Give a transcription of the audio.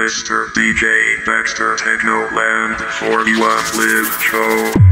Mr. DJ Baxter Technoland for you Live Show.